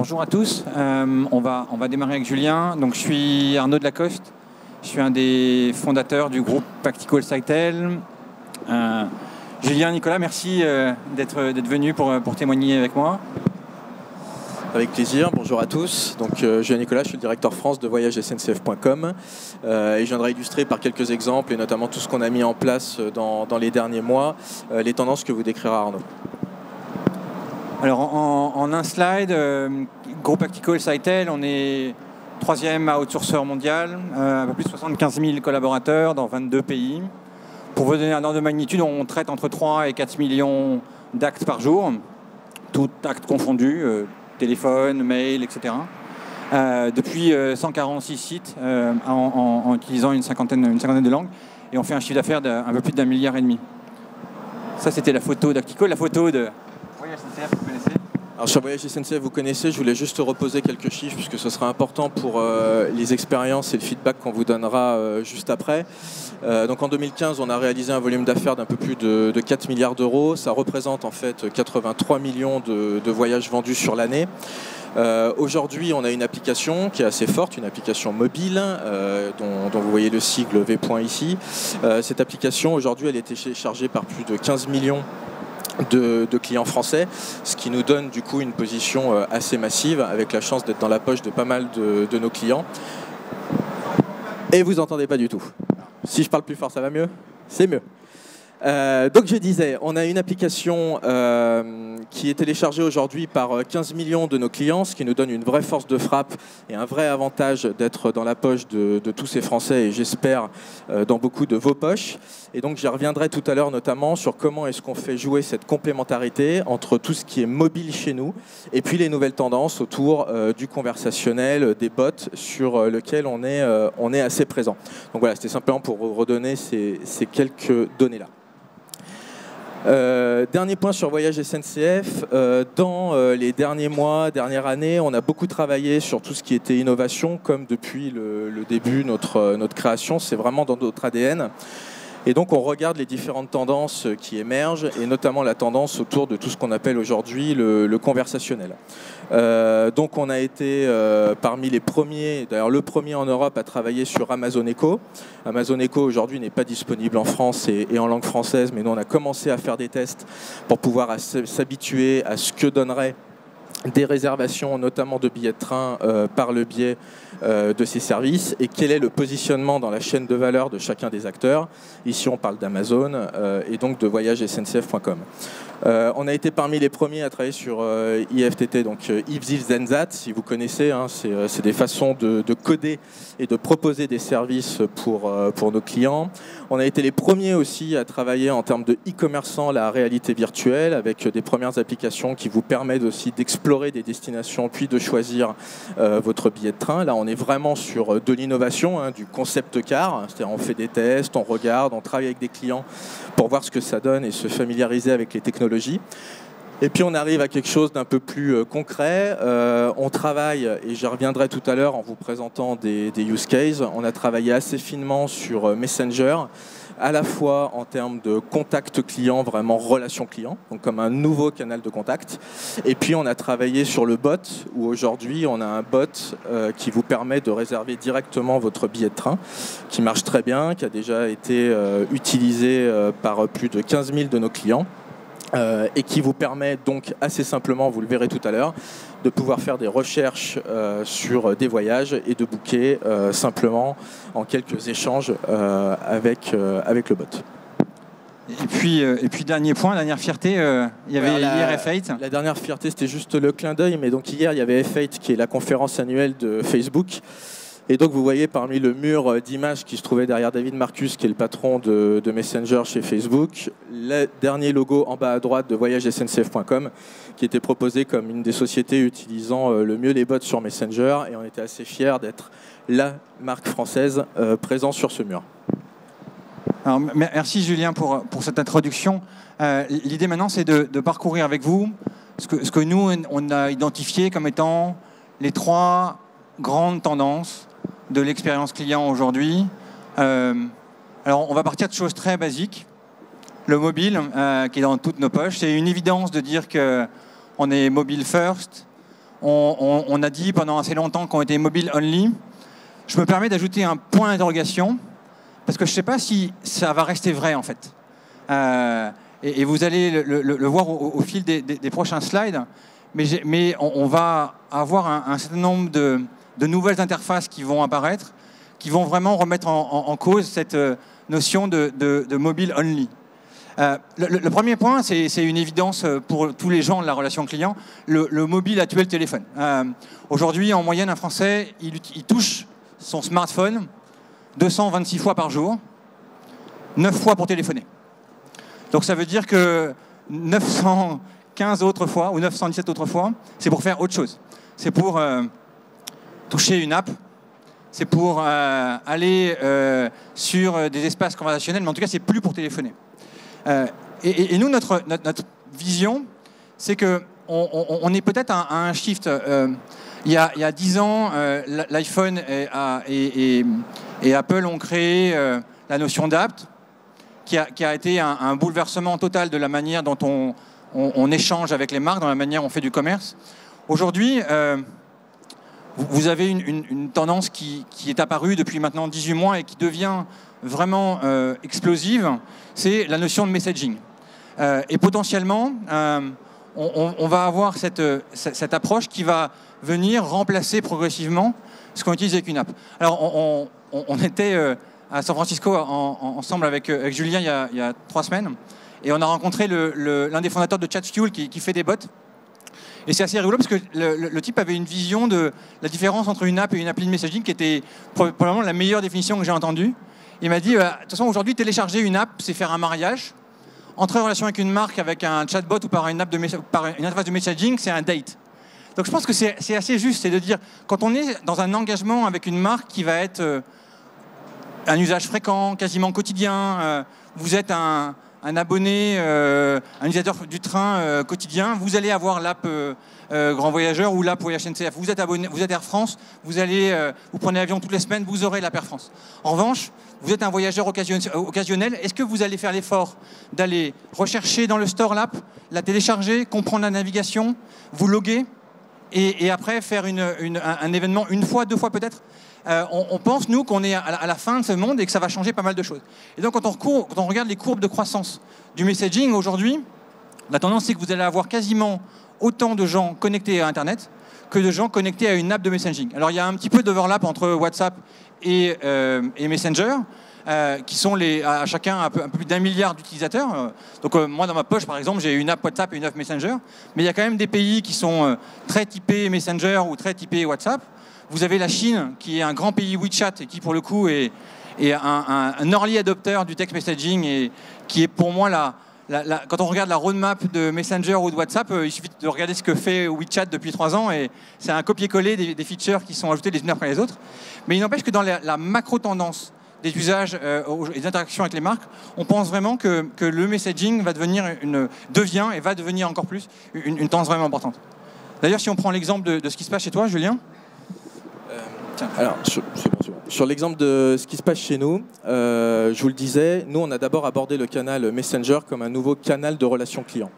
bonjour à tous. Euh, on, va, démarrer avec Julien. Je suis Arnaud de Lacoste. Je suis un des fondateurs du groupe Practical Sitel. Euh, Julien, Nicolas, merci euh, d'être venu pour, témoigner avec moi. Avec plaisir, bonjour à tous. Donc, suis Nicolas, je suis le directeur France de voyagesncf.com euh, et je viendrai illustrer par quelques exemples et notamment tout ce qu'on a mis en place dans, dans les derniers mois, les tendances que vous décrira Arnaud. Alors en, un slide, Groupe Practical Sitel, on est troisième outsourceur mondial, un peu plus de 75 000 collaborateurs dans 22 pays. Pour vous donner un ordre de magnitude, on traite entre 3 et 4 millions d'actes par jour, tout actes confondus, euh, téléphone, mail, etc. Euh, depuis 146 euh, sites en, utilisant une cinquantaine, une cinquantaine de langues. Et on fait un chiffre d'affaires d'un peu plus d'un milliard et demi. Ça, c'était la photo d'Actico. La photo de... Vous connaissez alors sur Voyage SNCF, vous connaissez, je voulais juste reposer quelques chiffres puisque ce sera important pour euh, les expériences et le feedback qu'on vous donnera euh, juste après. Euh, donc en 2015, on a réalisé un volume d'affaires d'un peu plus de, 4 milliards d'euros. Ça représente en fait 83 millions de, voyages vendus sur l'année. Aujourd'hui, on a une application qui est assez forte, une application mobile, dont, dont, vous voyez le sigle V. ici. cette application, aujourd'hui, elle est téléchargée par plus de 15 millions de, clients français, ce qui nous donne du coup une position euh, assez massive, avec la chance d'être dans la poche de pas mal de, nos clients. Et vous entendez pas du tout. Si je parle plus fort, ça va mieux? C'est mieux. Euh, donc je disais, on a une application euh, qui est téléchargée aujourd'hui par 15 millions de nos clients, ce qui nous donne une vraie force de frappe et un vrai avantage d'être dans la poche de, tous ces Français et j'espère dans beaucoup de vos poches. Et donc j'y reviendrai tout à l'heure notamment sur comment est-ce qu'on fait jouer cette complémentarité entre tout ce qui est mobile chez nous et puis les nouvelles tendances autour euh, du conversationnel, des bots sur euh, lesquels on est, euh, on est assez présent. Donc voilà, c'était simplement pour redonner ces, quelques données-là. dernier point sur Voyage SNCF. dans les derniers mois, dernière année, on a beaucoup travaillé sur tout ce qui était innovation, comme depuis le, le début notre, notre création. C'est vraiment dans notre ADN. Et donc on regarde les différentes tendances qui émergent, et notamment la tendance autour de tout ce qu'on appelle aujourd'hui le, conversationnel. Euh, donc on a été euh, parmi les premiers, d'ailleurs le premier en Europe à travailler sur Amazon Echo. Amazon Echo aujourd'hui n'est pas disponible en France et, en langue française, mais nous on a commencé à faire des tests pour pouvoir s'habituer à ce que donnerait des réservations, notamment de billets de train, euh, par le biais euh, de ces services et quel est le positionnement dans la chaîne de valeur de chacun des acteurs. Ici, on parle d'Amazon euh, et donc de voyagesncf.com. On a été parmi les premiers à travailler sur IFTT, donc If That, si vous connaissez. Hein, c'est des façons de, coder et de proposer des services pour, pour nos clients. On a été les premiers aussi à travailler en termes de e-commerçant la réalité virtuelle, avec des premières applications qui vous permettent aussi d'explorer des destinations, puis de choisir votre billet de train. Là, on est vraiment sur de l'innovation, hein, du concept car. C'est-à-dire, on fait des tests, on regarde, on travaille avec des clients pour voir ce que ça donne et se familiariser avec les technologies et puis on arrive à quelque chose d'un peu plus euh, concret. Euh, on travaille, et j'y reviendrai tout à l'heure en vous présentant des, use cases, on a travaillé assez finement sur euh, Messenger, à la fois en termes de contact client, vraiment relation client, donc comme un nouveau canal de contact. Et puis on a travaillé sur le bot, où aujourd'hui on a un bot qui vous permet de réserver directement votre billet de train, qui marche très bien, qui a déjà été utilisé par plus de 15 000 de nos clients. Euh, et qui vous permet donc assez simplement, vous le verrez tout à l'heure, de pouvoir faire des recherches euh, sur des voyages et de booker euh, simplement en quelques échanges avec, avec le bot. Et puis, et puis dernier point, dernière fierté, il y avait hier F8. La dernière fierté, c'était juste le clin d'œil, mais donc hier, il y avait F8 qui est la conférence annuelle de Facebook. Et donc vous voyez parmi le mur euh, d'images qui se trouvait derrière David Marcus, qui est le patron de, Messenger chez Facebook, le dernier logo en bas à droite de voyagesncf.com, qui était proposé comme une des sociétés utilisant euh, le mieux les bots sur Messenger. Et on était assez fiers d'être la marque française euh, présente sur ce mur. Alors, merci Julien pour, pour cette introduction. L'idée maintenant, c'est de, parcourir avec vous ce que, ce que nous, on a identifié comme étant les trois grandes tendances de l'expérience client aujourd'hui. Euh, alors, on va partir de choses très basiques. Le mobile, euh, qui est dans toutes nos poches, c'est une évidence de dire qu'on est mobile first. on, a dit pendant assez longtemps qu'on était mobile only. Je me permets d'ajouter un point d'interrogation, parce que je ne sais pas si ça va rester vrai en fait. Euh, et, vous allez le, voir au, fil des, prochains slides, mais, on, va avoir un, certain nombre de, nouvelles interfaces qui vont apparaître, qui vont vraiment remettre en, cause cette euh, notion de mobile only. Euh, le, premier point, c'est une évidence pour tous les gens de la relation client. Le, mobile a tué le téléphone. Euh, aujourd'hui, en moyenne, un Français, il, touche son smartphone 226 fois par jour, 9 fois pour téléphoner. Donc ça veut dire que 915 autres fois, ou 917 autres fois, c'est pour faire autre chose. C'est pour euh, toucher une app, c'est pour aller sur des espaces conversationnels, mais en tout cas, c'est plus pour téléphoner. Euh, et, nous, notre, notre, vision, c'est qu'on on, est peut-être à, un shift. Euh, il, y a, il y a 10 ans, euh, l'iPhone et, Apple ont créé la notion a, qui a, été un, bouleversement total de la manière dont on, on, échange avec les marques, dans la manière dont on fait du commerce. Aujourd'hui, vous avez une, tendance qui, est apparue depuis maintenant 18 mois et qui devient vraiment euh, explosive, c'est la notion de messaging. Euh, et potentiellement, euh, on, va avoir cette, approche qui va venir remplacer progressivement ce qu'on utilise avec une app. Alors, on, était à San Francisco ensemble avec, Julien il y, a, trois semaines, et on a rencontré l'un des fondateurs de ChatFuel qui, qui fait des bots. Et c'est assez rigolo parce que le, type avait une vision de la différence entre une app et une appli de messaging qui était probablement la meilleure définition que j'ai entendue. Il m'a dit, euh, de toute façon, aujourd'hui, télécharger une app, c'est faire un mariage. Entrer en relation avec une marque, avec un chatbot ou par une, app de par une interface de messaging, c'est un date. Donc je pense que c'est assez juste, c'est de dire, quand on est dans un engagement avec une marque qui va être euh, un usage fréquent, quasiment quotidien, euh, vous êtes un, un abonné, euh, un utilisateur du train euh, quotidien, vous allez avoir l'app euh, Grand Voyageur ou l'app Voyage SNCF. Vous êtes abonné, vous êtes Air France, vous allez, vous prenez l'avion toutes les semaines, vous aurez l'app Air France. En revanche, vous êtes un voyageur occasionnel. Est-ce que vous allez faire l'effort d'aller rechercher dans le store l'app, la télécharger, comprendre la navigation, vous loguer et, après faire un événement une fois, deux fois peut-être? Euh, on, pense, nous, qu'on est à la, fin de ce monde et que ça va changer pas mal de choses. Et donc, quand on, regarde les courbes de croissance du messaging aujourd'hui, la tendance, c'est que vous allez avoir quasiment autant de gens connectés à Internet que de gens connectés à une app de messaging. Alors, il y a un petit peu d'overlap entre WhatsApp et, euh, Messenger. Euh, qui sont à chacun un peu, plus d'un milliard d'utilisateurs. Donc moi, dans ma poche, par exemple, j'ai une app WhatsApp et une app Messenger. Mais il y a quand même des pays qui sont très typés Messenger ou très typés WhatsApp. Vous avez la Chine, qui est un grand pays WeChat et qui, pour le coup, est, un, early adopter du text messaging et qui est pour moi la, quand on regarde la roadmap de Messenger ou de WhatsApp, euh, il suffit de regarder ce que fait WeChat depuis trois ans et c'est un copier-coller des, features qui sont ajoutées les unes après les autres. Mais il n'empêche que dans la, macro-tendance des usages euh, et des interactions avec les marques, on pense vraiment que, le messaging va devenir une, devient et va devenir encore plus une, tendance vraiment importante. D'ailleurs, si on prend l'exemple de, ce qui se passe chez toi, Julien, alors, sur, l'exemple de ce qui se passe chez nous, euh, je vous le disais, nous, on a d'abord abordé le canal Messenger comme un nouveau canal de relation client.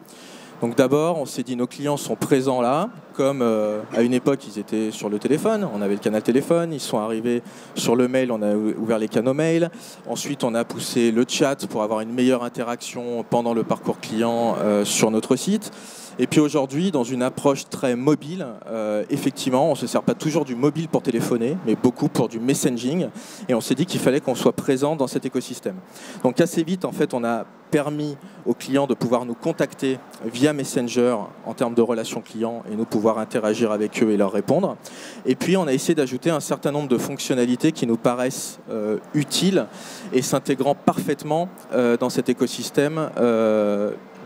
Donc d'abord, on s'est dit nos clients sont présents là, comme euh, à une époque ils étaient sur le téléphone, on avait le canal téléphone, ils sont arrivés sur le mail, on a ouvert les canaux mail. Ensuite, on a poussé le chat pour avoir une meilleure interaction pendant le parcours client euh, sur notre site. Et puis aujourd'hui, dans une approche très mobile, euh, effectivement, on ne se sert pas toujours du mobile pour téléphoner, mais beaucoup pour du messaging. Et on s'est dit qu'il fallait qu'on soit présent dans cet écosystème. Donc assez vite, en fait, on a permis aux clients de pouvoir nous contacter via Messenger en termes de relations clients et nous pouvoir interagir avec eux et leur répondre. Et puis on a essayé d'ajouter un certain nombre de fonctionnalités qui nous paraissent euh, utiles et s'intégrant parfaitement euh, dans cet écosystème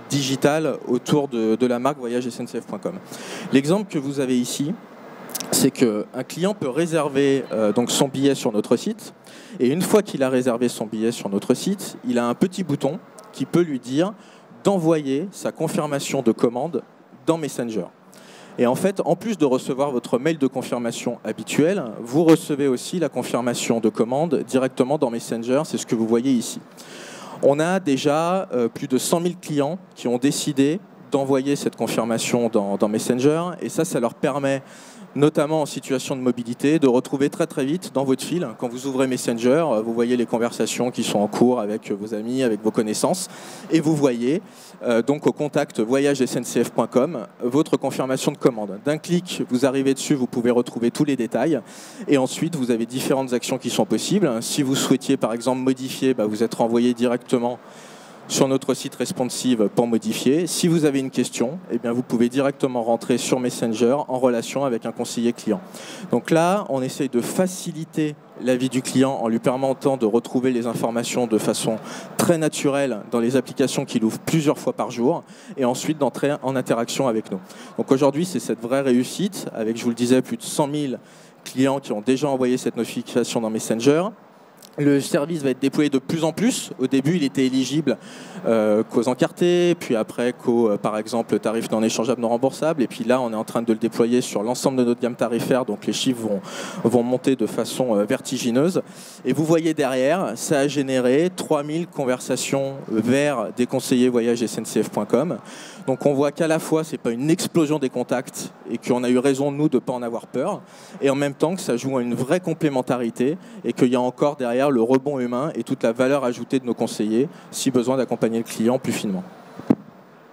digital autour de, la marque voyagesncf.com. L'exemple que vous avez ici, c'est qu'un client peut réserver euh, donc son billet sur notre site, et une fois qu'il a réservé son billet sur notre site, il a un petit bouton qui peut lui dire d'envoyer sa confirmation de commande dans Messenger. Et en fait, en plus de recevoir votre mail de confirmation habituel, vous recevez aussi la confirmation de commande directement dans Messenger, c'est ce que vous voyez ici. On a déjà euh, plus de 100 000 clients qui ont décidé d'envoyer cette confirmation dans, dans Messenger. Et ça, ça leur permet notamment en situation de mobilité, de retrouver très très vite dans votre fil, quand vous ouvrez Messenger, vous voyez les conversations qui sont en cours avec vos amis, avec vos connaissances, et vous voyez euh, donc au contact voyagesncf.com votre confirmation de commande. D'un clic, vous arrivez dessus, vous pouvez retrouver tous les détails, et ensuite vous avez différentes actions qui sont possibles. Si vous souhaitiez par exemple modifier, bah, vous êtes renvoyé directement sur notre site responsive pour modifier. Si vous avez une question, eh bien, vous pouvez directement rentrer sur Messenger en relation avec un conseiller client. Donc là, on essaye de faciliter la vie du client en lui permettant de retrouver les informations de façon très naturelle dans les applications qu'il ouvre plusieurs fois par jour et ensuite d'entrer en interaction avec nous. Donc aujourd'hui, c'est cette vraie réussite avec, je vous le disais, plus de 100 000 clients qui ont déjà envoyé cette notification dans Messenger. Le service va être déployé de plus en plus. Au début, il était éligible euh, qu'aux encartés, puis après qu'aux, euh, par exemple, tarifs non échangeables, non remboursables. Et puis là, on est en train de le déployer sur l'ensemble de notre gamme tarifaire, donc les chiffres vont, vont monter de façon euh, vertigineuse. Et vous voyez derrière, ça a généré 3000 conversations vers des conseillers voyage SNCF.com. Donc on voit qu'à la fois, ce n'est pas une explosion des contacts et qu'on a eu raison, nous, de ne pas en avoir peur, et en même temps que ça joue à une vraie complémentarité et qu'il y a encore derrière le rebond humain et toute la valeur ajoutée de nos conseillers, si besoin d'accompagner le client plus finement.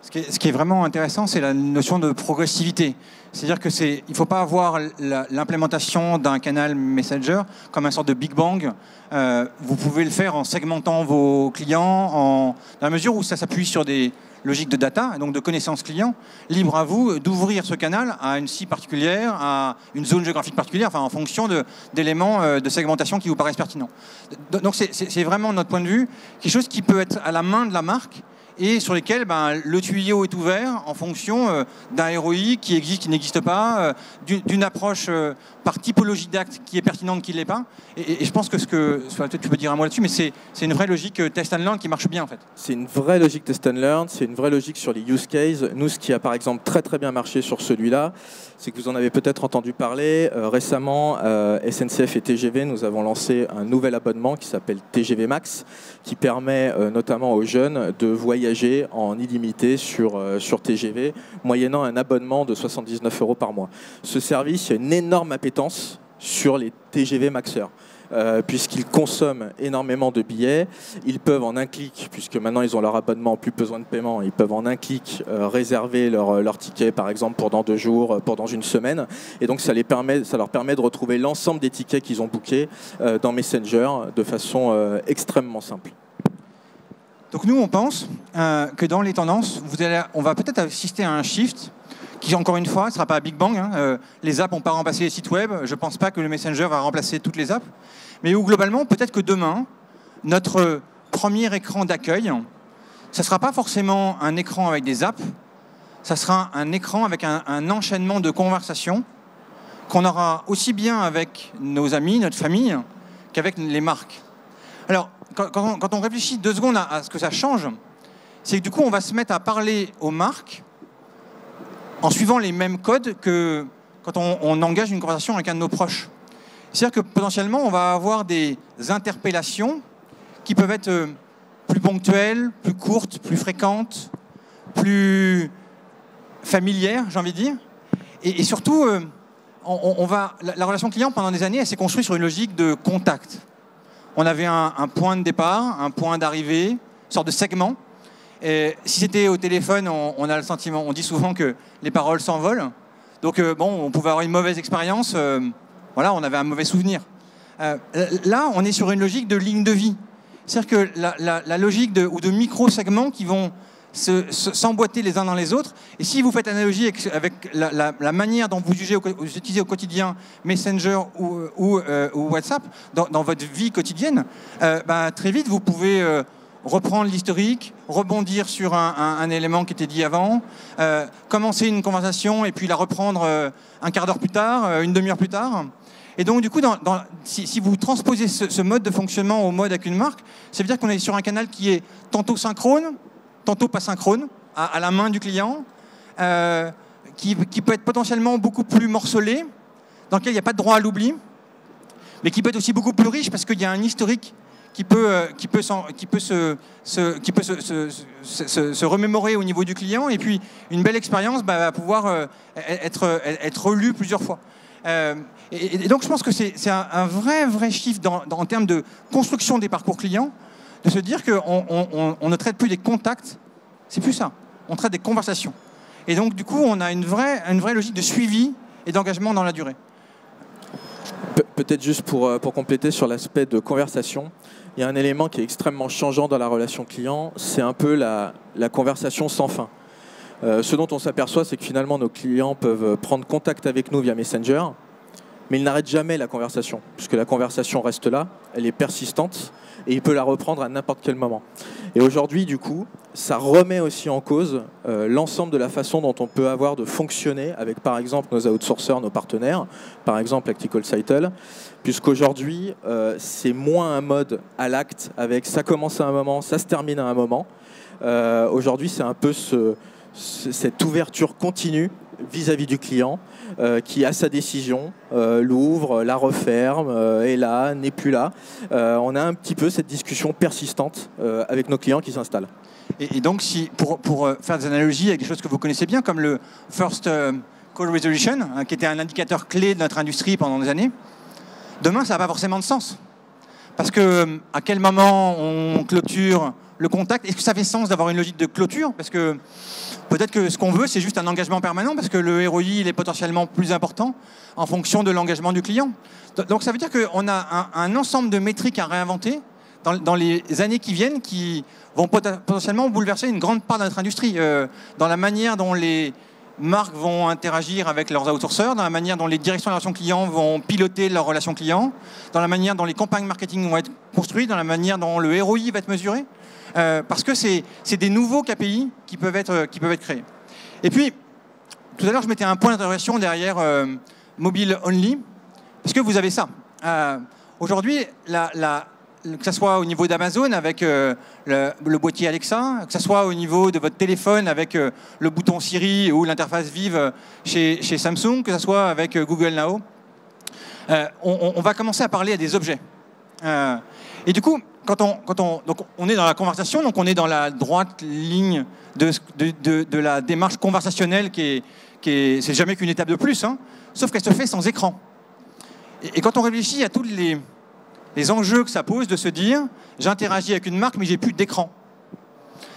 Ce qui, est, vraiment intéressant, c'est la notion de progressivité. C'est-à-dire que c'est, il ne faut pas avoir l'implémentation d'un canal Messenger comme un sorte de Big Bang. Euh, vous pouvez le faire en segmentant vos clients, en, dans la mesure où ça s'appuie sur des logiques de data, donc de connaissances clients. Libre à vous d'ouvrir ce canal à une cible particulière, à une zone géographique particulière, enfin en fonction d'éléments de, de segmentation qui vous paraissent pertinents. Donc c'est vraiment notre point de vue quelque chose qui peut être à la main de la marque et sur lesquels ben, le tuyau est ouvert en fonction euh, d'un ROI qui existe, qui n'existe pas, euh, d'une approche euh, par typologie d'acte qui est pertinente, qui ne l'est pas. Et, je pense que ce que, tu peux dire un mot là-dessus, mais c'est une vraie logique test and learn qui marche bien en fait. C'est une vraie logique test and learn, c'est une vraie logique sur les use cases. Nous, ce qui a par exemple très très bien marché sur celui-là, c'est que vous en avez peut-être entendu parler. récemment, SNCF et TGV, nous avons lancé un nouvel abonnement qui s'appelle TGV Max, qui permet notamment aux jeunes de voyager en illimité sur, euh, sur TGV, moyennant un abonnement de 79 euros par mois. Ce service, il y a une énorme appétence sur les TGV Maxeurs. Euh, puisqu'ils consomment énormément de billets. Ils peuvent en un clic, puisque maintenant ils ont leur abonnement, plus besoin de paiement, ils peuvent en un clic euh, réserver leur, leur, ticket, par exemple, pendant deux jours, pendant une semaine. Et donc ça, les permet, ça leur permet de retrouver l'ensemble des tickets qu'ils ont bookés dans Messenger de façon extrêmement simple. Donc nous, on pense euh, que dans les tendances, on va peut-être assister à un shift qui, encore une fois, ne sera pas un Big Bang. Hein. Euh, les apps n'ont pas remplacé les sites web. Je ne pense pas que le Messenger va remplacer toutes les apps. Mais où, globalement, peut-être que demain, notre premier écran d'accueil, ce ne sera pas forcément un écran avec des apps, ça sera un écran avec un enchaînement de conversations qu'on aura aussi bien avec nos amis, notre famille, qu'avec les marques. Alors, quand, on, réfléchit deux secondes à, ce que ça change, c'est que du coup, on va se mettre à parler aux marques en suivant les mêmes codes que quand on, engage une conversation avec un de nos proches. C'est-à-dire que potentiellement, on va avoir des interpellations qui peuvent être euh, plus ponctuelles, plus courtes, plus fréquentes, plus familières, j'ai envie de dire. Et, surtout, euh, on, va, la relation client, pendant des années, elle s'est construite sur une logique de contact on avait un, point de départ, un point d'arrivée, une sorte de segment. Et si c'était au téléphone, on, a le sentiment, on dit souvent que les paroles s'envolent. Donc euh, bon, on pouvait avoir une mauvaise expérience. Euh, voilà, on avait un mauvais souvenir. Euh, là, on est sur une logique de ligne de vie. C'est-à-dire que la, logique ou de micro-segments qui vont s'emboîter les uns dans les autres. Et si vous faites analogie avec, la, manière dont vous, utilisez au quotidien Messenger ou, euh, WhatsApp dans, votre vie quotidienne, euh, bah, très vite vous pouvez euh, reprendre l'historique, rebondir sur un, élément qui était dit avant, commencer une conversation et puis la reprendre un quart d'heure plus tard, une demi-heure plus tard. Et donc, du coup, si, vous transposez ce, mode de fonctionnement au mode avec une marque, ça veut dire qu'on est sur un canal qui est tantôt synchrone, tantôt pas synchrone, à, la main du client, euh, qui, peut être potentiellement beaucoup plus morcelé, dans lequel il n'y a pas de droit à l'oubli, mais qui peut être aussi beaucoup plus riche parce qu'il y a un historique qui peut, euh, qui peut, qui peut, se, qui peut se, remémorer au niveau du client, et puis une belle expérience bah, va pouvoir euh, être, être relue plusieurs fois. Euh, et, donc je pense que c'est un, vrai, vrai chiffre en termes de construction des parcours clients, de se dire qu'on on, ne traite plus des contacts, c'est plus ça, on traite des conversations. Et donc du coup, on a une vraie, une vraie logique de suivi et d'engagement dans la durée. Peut-être juste pour, pour compléter sur l'aspect de conversation, il y a un élément qui est extrêmement changeant dans la relation client, c'est un peu la, conversation sans fin. Euh, ce dont on s'aperçoit, c'est que finalement nos clients peuvent prendre contact avec nous via Messenger, mais ils n'arrêtent jamais la conversation, puisque la conversation reste là, elle est persistante, et il peut la reprendre à n'importe quel moment. Et aujourd'hui, du coup, ça remet aussi en cause euh, l'ensemble de la façon dont on peut avoir de fonctionner avec, par exemple, nos outsourceurs, nos partenaires, par exemple Actical Cytle, puisqu'aujourd'hui, euh, c'est moins un mode à l'acte avec ça commence à un moment, ça se termine à un moment. Euh, aujourd'hui, c'est un peu cette ouverture continue vis-à-vis du client euh, qui a sa décision, l'ouvre, la referme, est là, n'est plus là. on a un petit peu cette discussion persistante avec nos clients qui s'installent. Et, donc, pour, faire des analogies avec des choses que vous connaissez bien, comme le First Call Resolution, hein, qui était un indicateur clé de notre industrie pendant des années, demain, ça n'a pas forcément de sens. Parce que à quel moment on clôture le contact? Est-ce que ça fait sens d'avoir une logique de clôture? Parce que peut-être que ce qu'on veut, c'est juste un engagement permanent, parce que le ROI, est potentiellement plus important en fonction de l'engagement du client. Donc ça veut dire qu'on a un, ensemble de métriques à réinventer dans, les années qui viennent qui vont potentiellement bouleverser une grande part de notre industrie, euh, dans la manière dont les marques vont interagir avec leurs outsourceurs, dans la manière dont les directions de relations clients vont piloter leurs relations clients, dans la manière dont les campagnes marketing vont être construites, dans la manière dont le ROI va être mesuré, parce que c'est des nouveaux KPI qui peuvent, être, qui peuvent être créés. Et puis, tout à l'heure, je mettais un point d'interrogation derrière euh, mobile only, parce que vous avez ça. Euh, aujourd'hui, que ce soit au niveau d'Amazon avec euh, le, boîtier Alexa, que ce soit au niveau de votre téléphone avec euh, le bouton Siri ou l'interface vive euh, chez, chez, Samsung, que ce soit avec Google Now, on, va commencer à parler à des objets. Et du coup, quand on, quand on, donc on est dans la conversation, donc on est dans la droite ligne de, de, la démarche conversationnelle qui est, qui est c'est jamais qu'une étape de plus, hein, sauf qu'elle se fait sans écran. et quand on réfléchit à toutes les les enjeux que ça pose de se dire j'interagis avec une marque mais j'ai plus d'écran.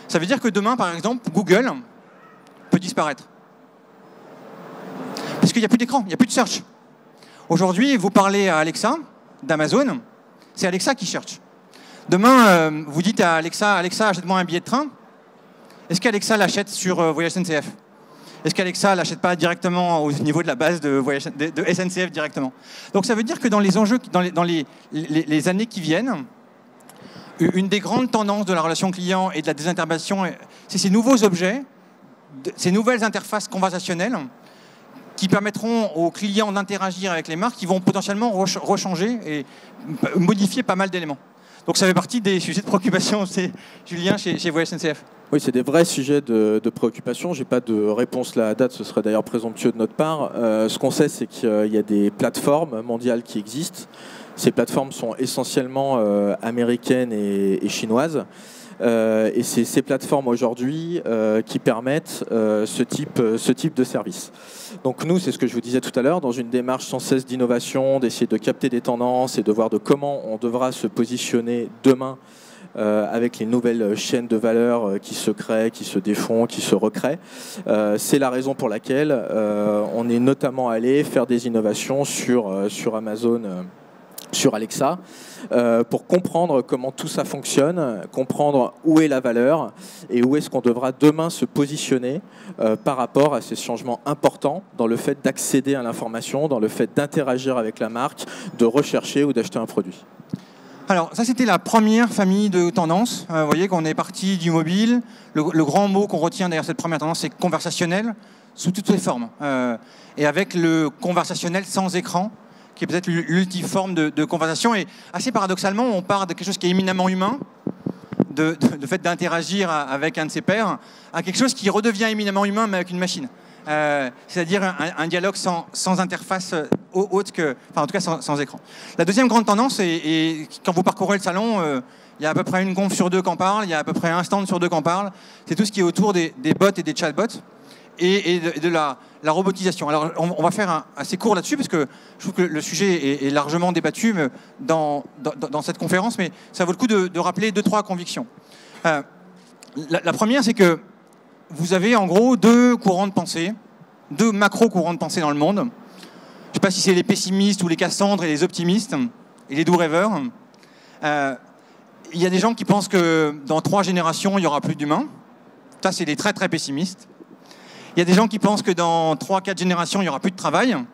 Ça veut dire que demain, par exemple, Google peut disparaître. Parce qu'il n'y a plus d'écran, il n'y a plus de search. Aujourd'hui, vous parlez à Alexa d'Amazon, c'est Alexa qui cherche. Demain, euh, vous dites à Alexa, Alexa, achète-moi un billet de train. Est-ce qu'Alexa l'achète sur euh, Voyage SNCF est-ce qu'Alexa l'achète pas directement au niveau de la base de, SNCF directement? Donc ça veut dire que dans les enjeux, dans les, années qui viennent, une des grandes tendances de la relation client et de la désintervention, c'est ces nouveaux objets, ces nouvelles interfaces conversationnelles qui permettront aux clients d'interagir avec les marques, qui vont potentiellement rechanger et modifier pas mal d'éléments. Donc ça fait partie des sujets de préoccupation, Julien chez, chez Voyage SNCF. Oui, c'est des vrais sujets de, préoccupation. Je n'ai pas de réponse là à date, ce serait d'ailleurs présomptueux de notre part. Euh, ce qu'on sait, c'est qu'il y a des plateformes mondiales qui existent. Ces plateformes sont essentiellement euh, américaines et, chinoises. Euh, et c'est ces plateformes aujourd'hui qui permettent ce, type, ce type de service. Donc nous, c'est ce que je vous disais tout à l'heure, dans une démarche sans cesse d'innovation, d'essayer de capter des tendances et de voir de comment on devra se positionner demain euh, avec les nouvelles chaînes de valeur euh, qui se créent, qui se défont, qui se recréent. Euh, c'est la raison pour laquelle on est notamment allé faire des innovations sur Amazon sur Alexa pour comprendre comment tout ça fonctionne, comprendre où est la valeur et où est-ce qu'on devra demain se positionner par rapport à ces changements importants dans le fait d'accéder à l'information, dans le fait d'interagir avec la marque, de rechercher ou d'acheter un produit. Alors, ça, c'était la première famille de tendances. Euh, vous voyez qu'on est parti du mobile. Le, grand mot qu'on retient derrière cette première tendance, c'est conversationnel, sous toutes les formes. Euh, et avec le conversationnel sans écran, qui est peut-être l'ultime forme de, conversation. Et assez paradoxalement, on part de quelque chose qui est éminemment humain, de, fait d'interagir avec un de ses pairs, à quelque chose qui redevient éminemment humain, mais avec une machine. c'est-à-dire un, dialogue sans, interface autre que, enfin en tout cas sans, écran. La deuxième grande tendance, et, quand vous parcourez le salon, il y a à peu près une conf sur deux qui en parle, il y a à peu près un stand sur deux qui en parle. C'est tout ce qui est autour des, bots et des chatbots et, de, la, robotisation. Alors, on, va faire assez court là-dessus parce que je trouve que le sujet est, largement débattu dans, cette conférence, mais ça vaut le coup de, rappeler deux, trois convictions. Euh, la, première, c'est que vous avez en gros deux courants de pensée, deux macro-courants de pensée dans le monde. Je ne sais pas si c'est les pessimistes ou les Cassandres et les optimistes et les doux rêveurs. Euh, il y a des gens qui pensent que dans trois générations, il n'y aura plus d'humains. Ça, c'est des très très pessimistes. Il y a des gens qui pensent que dans trois, quatre générations, il n'y aura plus de travail. Je ne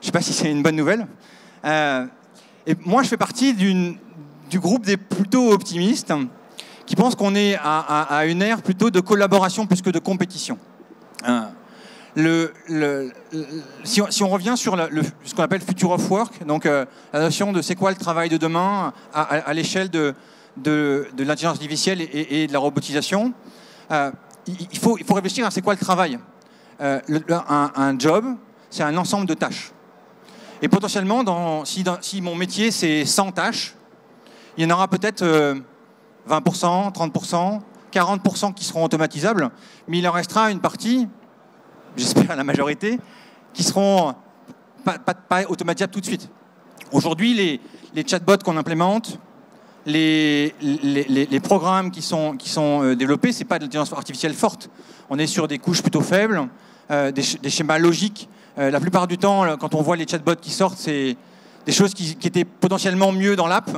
sais pas si c'est une bonne nouvelle. Euh, et moi, je fais partie du groupe des plutôt optimistes qui pensent qu'on est à, une ère plutôt de collaboration plus que de compétition. Euh, si, on, revient sur ce qu'on appelle future of work, donc euh, la notion de c'est quoi le travail de demain à l'échelle de, l'intelligence artificielle et, de la robotisation, il, faut, il faut réfléchir à c'est quoi le travail. Euh, un, job, c'est un ensemble de tâches. Et potentiellement, dans, si, mon métier c'est 100 tâches, il y en aura peut-être 20%, 30%, 40% qui seront automatisables, mais il en restera une partie, j'espère la majorité, qui seront pas, pas, automatisables tout de suite. Aujourd'hui, les, les chatbots qu'on implémente, les, programmes qui sont, qui sont euh, développés, ce n'est pas de l'intelligence artificielle forte. On est sur des couches plutôt faibles, euh, des, schémas logiques. Euh, la plupart du temps, quand on voit les chatbots qui sortent, c'est des choses qui, étaient potentiellement mieux dans l'app.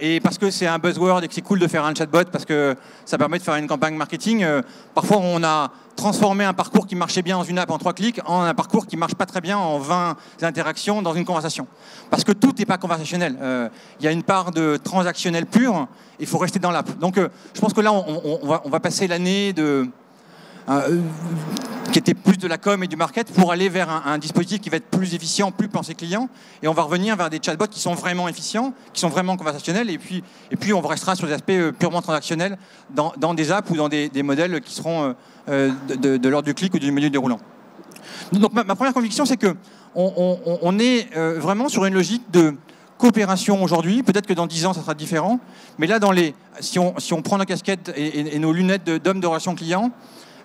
et parce que c'est un buzzword et que c'est cool de faire un chatbot parce que ça permet de faire une campagne marketing, parfois on a transformé un parcours qui marchait bien dans une app en trois clics en un parcours qui marche pas très bien en 20 interactions dans une conversation. Parce que tout n'est pas conversationnel. Euh, il y a une part de transactionnel pur, il faut rester dans l'app. Donc euh, je pense que là, on, va, passer l'année de... Euh, qui était plus de la com et du market pour aller vers un, dispositif qui va être plus efficient, plus pensé client. Et on va revenir vers des chatbots qui sont vraiment efficients, qui sont vraiment conversationnels. Et puis, et puis on restera sur des aspects purement transactionnels dans, des apps ou dans des, modèles qui seront de, l'ordre du clic ou du milieu déroulant. Donc ma, première conviction, c'est que on, est euh, vraiment sur une logique de coopération aujourd'hui. Peut-être que dans 10 ans, ça sera différent. Mais là, dans les, si, on, si on prend la casquette et, nos lunettes d'homme de, relation client,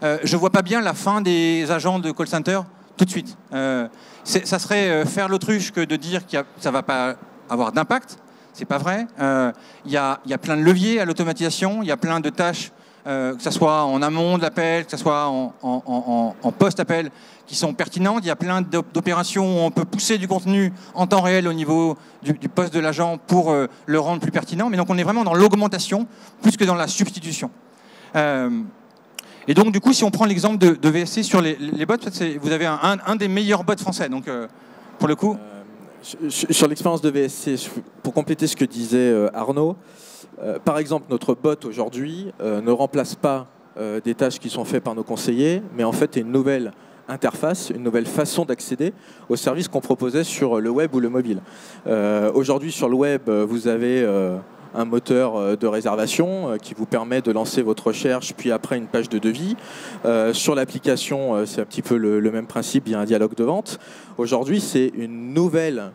euh, je vois pas bien la fin des agents de call center tout de suite. Euh, ça serait faire l'autruche que de dire que ça ne va pas avoir d'impact. C'est pas vrai. Il y, a, plein de leviers à l'automatisation. Il y a plein de tâches, que ce soit en amont de l'appel, que ce soit en, post-appel, qui sont pertinentes. Il y a plein d'opérations où on peut pousser du contenu en temps réel au niveau du, poste de l'agent pour euh, le rendre plus pertinent. Mais donc on est vraiment dans l'augmentation plus que dans la substitution. Euh, et donc du coup, si on prend l'exemple de, VSC sur les, bots, vous avez un, des meilleurs bots français. Donc euh, pour le coup. sur l'expérience de VSC, pour compléter ce que disait Arnaud, par exemple, notre bot aujourd'hui ne remplace pas des tâches qui sont faites par nos conseillers, mais en fait est une nouvelle interface, une nouvelle façon d'accéder aux services qu'on proposait sur le web ou le mobile. Euh, aujourd'hui, sur le web, vous avez euh, un moteur euh, de réservation qui vous permet de lancer votre recherche, puis après une page de devis. sur l'application, c'est un petit peu le, même principe, il y a un dialogue de vente. Aujourd'hui, c'est une nouvelle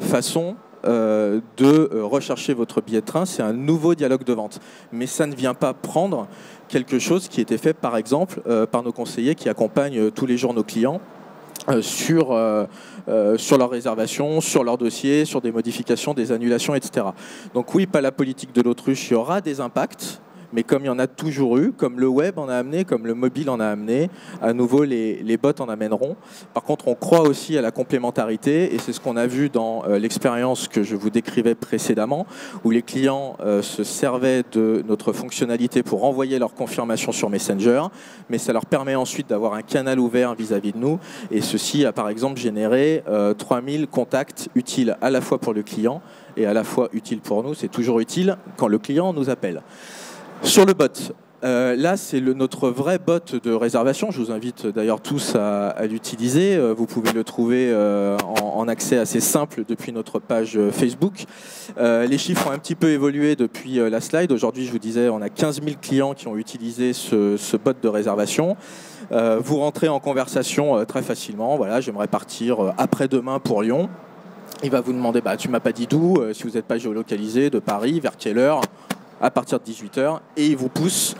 façon de rechercher votre billet de train, c'est un nouveau dialogue de vente. Mais ça ne vient pas prendre quelque chose qui était fait par exemple euh, par nos conseillers qui accompagnent euh, tous les jours nos clients euh, sur, sur leurs réservations, sur leurs dossiers, sur des modifications, des annulations, etc. Donc oui, pas la politique de l'autruche, il y aura des impacts, mais comme il y en a toujours eu, comme le web en a amené, comme le mobile en a amené, à nouveau les, les bots en amèneront. Par contre, on croit aussi à la complémentarité et c'est ce qu'on a vu dans euh, l'expérience que je vous décrivais précédemment, où les clients euh, se servaient de notre fonctionnalité pour envoyer leur confirmation sur Messenger, mais ça leur permet ensuite d'avoir un canal ouvert vis-à-vis de nous et ceci a par exemple généré 3000 euh, contacts utiles à la fois pour le client et à la fois utiles pour nous. C'est toujours utile quand le client nous appelle. Sur le bot, Euh, là, c'est notre vrai bot de réservation. Je vous invite d'ailleurs tous à, l'utiliser. Euh, vous pouvez le trouver euh, en, accès assez simple depuis notre page Facebook. les chiffres ont un petit peu évolué depuis la slide. Aujourd'hui, je vous disais, on a 15 000 clients qui ont utilisé ce, bot de réservation. vous rentrez en conversation très facilement. Voilà, j'aimerais partir après-demain pour Lyon. Il va vous demander, bah, tu m'as pas dit d'où, si vous n'êtes pas géolocalisé, de Paris, vers quelle heure? À partir de 18h et il vous pousse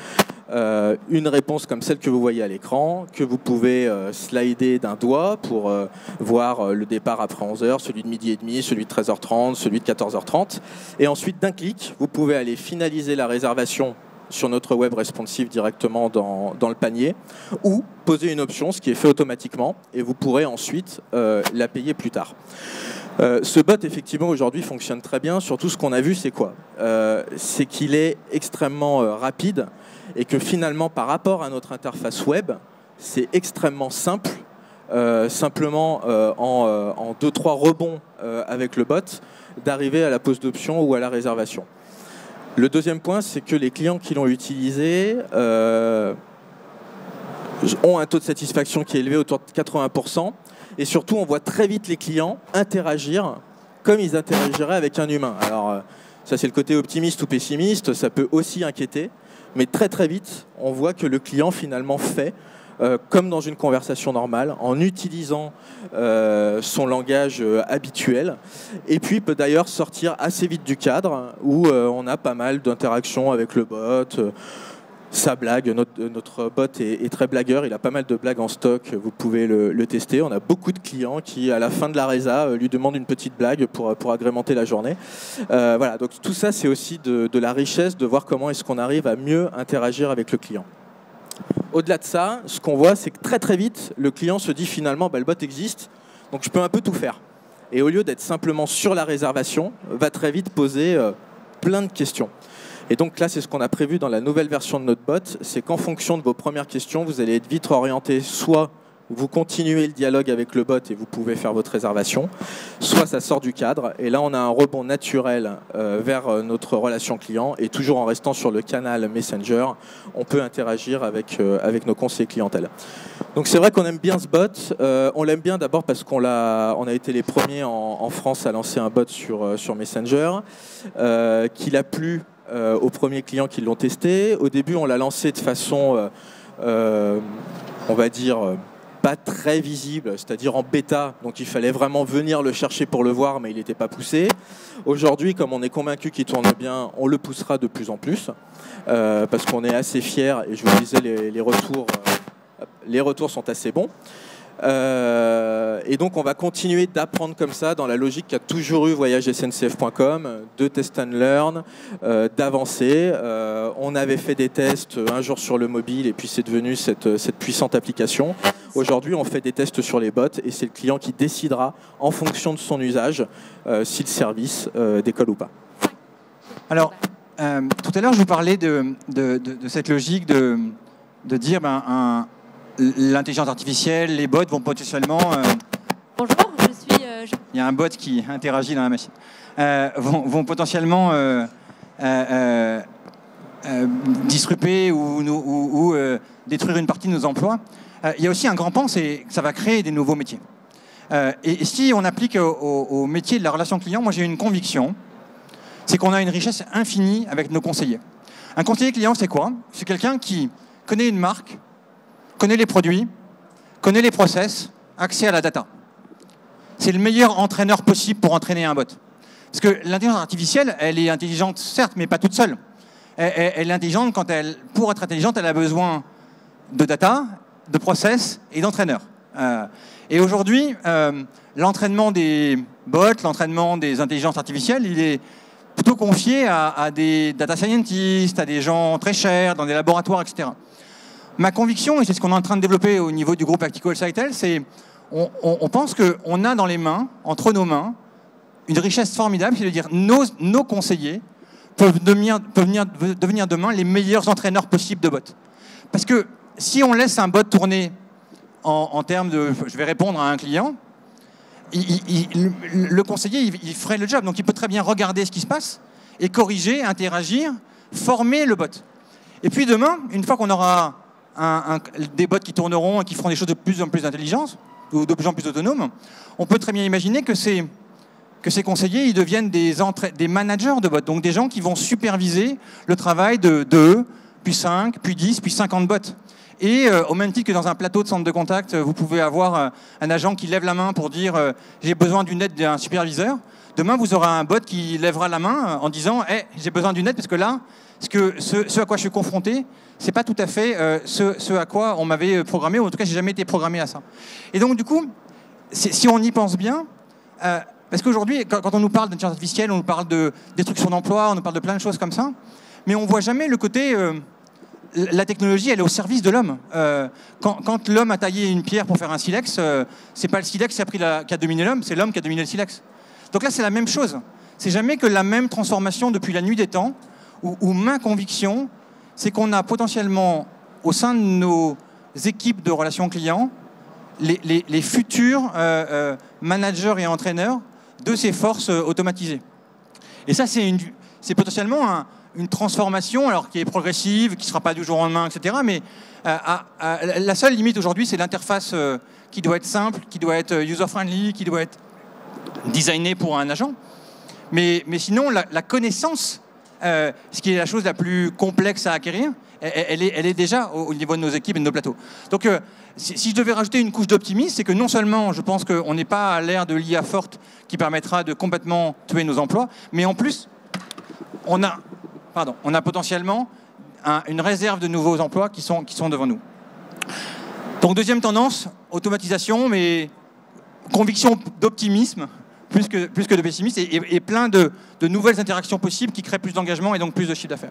euh, une réponse comme celle que vous voyez à l'écran, que vous pouvez euh, slider d'un doigt pour euh, voir le départ après 11h, celui de midi et demi, celui de 13h30, celui de 14h30. Et ensuite, d'un clic, vous pouvez aller finaliser la réservation sur notre web responsive directement dans, dans, le panier ou poser une option, ce qui est fait automatiquement, et vous pourrez ensuite la payer plus tard. Euh, ce bot, effectivement, aujourd'hui fonctionne très bien. Surtout, ce qu'on a vu, c'est quoi? Euh, C'est qu'il est extrêmement euh, rapide et que finalement, par rapport à notre interface web, c'est extrêmement simple. simplement en 2-3 rebonds avec le bot, d'arriver à la pose d'option ou à la réservation. Le deuxième point, c'est que les clients qui l'ont utilisé ont un taux de satisfaction qui est élevé autour de 80%. Et surtout, on voit très vite les clients interagir comme ils interagiraient avec un humain. Alors, euh, ça c'est le côté optimiste ou pessimiste, ça peut aussi inquiéter, mais très très vite, on voit que le client finalement fait euh, comme dans une conversation normale, en utilisant euh, son langage habituel, et puis peut d'ailleurs sortir assez vite du cadre, où on a pas mal d'interactions avec le bot sa blague. Notre, bot est, très blagueur, il a pas mal de blagues en stock, vous pouvez le, tester. On a beaucoup de clients qui, à la fin de la résa, euh, lui demandent une petite blague pour, agrémenter la journée. Euh, voilà, donc tout ça, c'est aussi de, la richesse de voir comment est-ce qu'on arrive à mieux interagir avec le client. Au-delà de ça, ce qu'on voit, c'est que très très vite, le client se dit finalement, bah, le bot existe, donc je peux un peu tout faire. Et au lieu d'être simplement sur la réservation, va très vite poser euh, plein de questions. Et donc là, c'est ce qu'on a prévu dans la nouvelle version de notre bot, c'est qu'en fonction de vos premières questions, vous allez être vite orienté. Soit vous continuez le dialogue avec le bot et vous pouvez faire votre réservation, soit ça sort du cadre. Et là on a un rebond naturel euh, vers euh, notre relation client. Et toujours en restant sur le canal Messenger, on peut interagir avec, euh, avec nos conseillers clientèle. Donc c'est vrai qu'on aime bien ce bot, on l'aime bien d'abord parce qu'on a, on a été les premiers en, en, France à lancer un bot sur, sur Messenger, qu'il a plu euh, aux premiers clients qui l'ont testé. Au début, on l'a lancé de façon, euh, euh, on va dire, pas très visible, c'est-à-dire en bêta, donc il fallait vraiment venir le chercher pour le voir, mais il n'était pas poussé. Aujourd'hui, comme on est convaincu qu'il tourne bien, on le poussera de plus en plus, parce qu'on est assez fiers, et je vous disais, les retours, les retours sont assez bons. Euh, et donc on va continuer d'apprendre comme ça dans la logique qu'a toujours eu voyagesncf.com, de test and learn, euh, d'avancer. Euh, on avait fait des tests un jour sur le mobile et puis c'est devenu cette, puissante application. Aujourd'hui on fait des tests sur les bots et c'est le client qui décidera en fonction de son usage si le service décolle ou pas. Alors tout à l'heure je vous parlais de, cette logique de, de dire ben, un, l'intelligence artificielle, les bots vont potentiellement. Euh, Bonjour, je suis. Euh, Il y a un bot qui interagit dans la machine. Euh, vont, potentiellement disruper ou, ou, détruire une partie de nos emplois. il y a aussi un grand pan, c'est que ça va créer des nouveaux métiers. Et, si on applique au, au, métier de la relation client, moi j'ai une conviction, c'est qu'on a une richesse infinie avec nos conseillers. Un conseiller client, c'est quoi? C'est quelqu'un qui connaît une marque, connaît les produits, connaît les process, accès à la data. C'est le meilleur entraîneur possible pour entraîner un bot. Parce que l'intelligence artificielle, elle est intelligente, certes, mais pas toute seule. Elle, est intelligente quand elle, pour être intelligente, elle a besoin de data, de process et d'entraîneurs. Euh, et aujourd'hui, euh, l'entraînement des bots, l'entraînement des intelligences artificielles, il est plutôt confié à, à, des data scientists, à des gens très chers, dans des laboratoires, etc. Ma conviction, et c'est ce qu'on est en train de développer au niveau du groupe Actical Cytel, c'est on, pense qu'on a dans les mains, entre nos mains, une richesse formidable, c'est de dire nos, nos conseillers peuvent devenir, demain les meilleurs entraîneurs possibles de bots. Parce que si on laisse un bot tourner en, termes de je vais répondre à un client, le conseiller, il, il, ferait le job. Donc il peut très bien regarder ce qui se passe et corriger, interagir, former le bot. Et puis demain, une fois qu'on aura des bots qui tourneront et qui feront des choses de plus en plus intelligentes, ou de plus en plus autonomes, on peut très bien imaginer que ces, conseillers ils deviennent des, managers de bots, donc des gens qui vont superviser le travail de 2, puis 5, puis 10, puis 50 bots. Et euh, au même titre que dans un plateau de centre de contact, vous pouvez avoir euh, un agent qui lève la main pour dire euh, j'ai besoin d'une aide d'un superviseur. Demain, vous aurez un bot qui lèvera la main en disant hey, j'ai besoin d'une aide parce que là, ce, que, ce, à quoi je suis confronté, c'est pas tout à fait ce, à quoi on m'avait programmé, ou en tout cas, j'ai jamais été programmé à ça. Et donc, du coup, si on y pense bien, parce qu'aujourd'hui, quand, on nous parle d'intelligence artificielle, on nous parle de destruction d'emplois, on nous parle de plein de choses comme ça, mais on voit jamais le côté la technologie, elle est au service de l'homme. Euh, quand, l'homme a taillé une pierre pour faire un silex, euh, c'est pas le silex qui a, qui a dominé l'homme, c'est l'homme qui a dominé le silex. Donc là, c'est la même chose. C'est jamais que la même transformation depuis la nuit des temps, où, ma conviction, c'est qu'on a potentiellement, au sein de nos équipes de relations clients, les, futurs euh, managers et entraîneurs de ces forces automatisées. Et ça, c'est potentiellement un, une transformation, alors qui est progressive, qui ne sera pas du jour au lendemain, etc. Mais euh, la seule limite aujourd'hui, c'est l'interface euh, qui doit être simple, qui doit être user-friendly, qui doit être designée pour un agent. Mais sinon, la, connaissance, euh, ce qui est la chose la plus complexe à acquérir, elle, est, elle est, déjà au, niveau de nos équipes et de nos plateaux. Donc, si, je devais rajouter une couche d'optimisme, c'est que non seulement je pense qu'on n'est pas à l'ère de l'IA forte qui permettra de complètement tuer nos emplois, mais en plus, on a on a potentiellement une réserve de nouveaux emplois qui sont, qui sont devant nous. Donc deuxième tendance, automatisation, mais conviction d'optimisme plus que, de pessimisme et, plein de, nouvelles interactions possibles qui créent plus d'engagement et donc plus de chiffre d'affaires.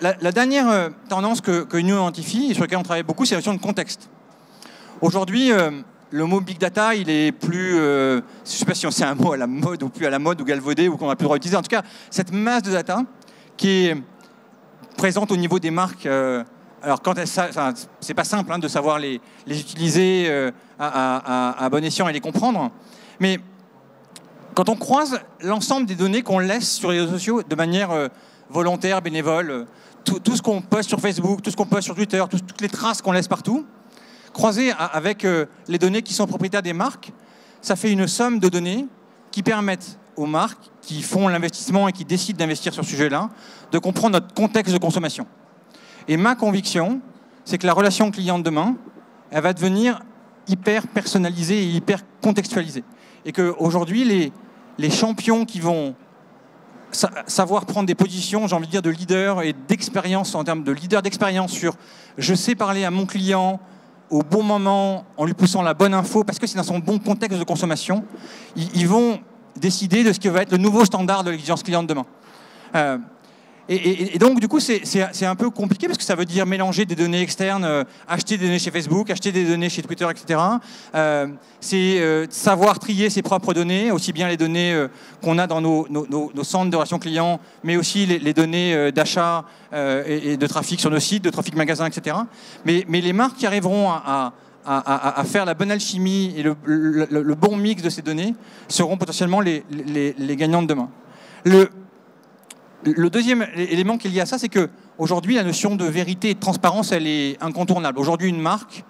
La, dernière euh, tendance que, que nous identifie et sur laquelle on travaille beaucoup, c'est la notion de contexte. Aujourd'hui, euh, le mot big data, il est plus, euh, je ne sais pas si c'est un mot à la mode ou plus à la mode ou galvaudé ou qu'on va plus réutiliser. En tout cas, cette masse de data, qui est présente au niveau des marques. Alors, quand c'est pas simple hein, de savoir les, utiliser euh, à, bon escient et les comprendre, mais quand on croise l'ensemble des données qu'on laisse sur les réseaux sociaux de manière euh, volontaire, bénévole, tout, ce qu'on poste sur Facebook, tout ce qu'on poste sur Twitter, toutes les traces qu'on laisse partout, croisé avec les données qui sont propriétaires des marques, ça fait une somme de données qui permettent aux marques qui font l'investissement et qui décident d'investir sur ce sujet-là, de comprendre notre contexte de consommation. Et ma conviction, c'est que la relation client de demain, elle va devenir hyper personnalisée et hyper contextualisée. Et qu'aujourd'hui, les, les champions qui vont savoir prendre des positions, j'ai envie de dire, de leader et d'expérience, en termes de leader d'expérience sur je sais parler à mon client au bon moment, en lui poussant la bonne info, parce que c'est dans son bon contexte de consommation, ils vont décider de ce qui va être le nouveau standard de l'exigence client de demain. Euh, et, donc, du coup, c'est un peu compliqué parce que ça veut dire mélanger des données externes, euh, acheter des données chez Facebook, acheter des données chez Twitter, etc. Euh, c'est savoir trier ses propres données, aussi bien les données qu'on a dans nos, centres de relations clients, mais aussi les, données d'achat et, de trafic sur nos sites, de trafic magasin, etc. Mais, les marques qui arriveront à faire la bonne alchimie et le, bon mix de ces données seront potentiellement les, gagnants de demain. Deuxième élément qui est lié à ça, c'est que aujourd'hui la notion de vérité et de transparence, elle est incontournable. Aujourd'hui, une marque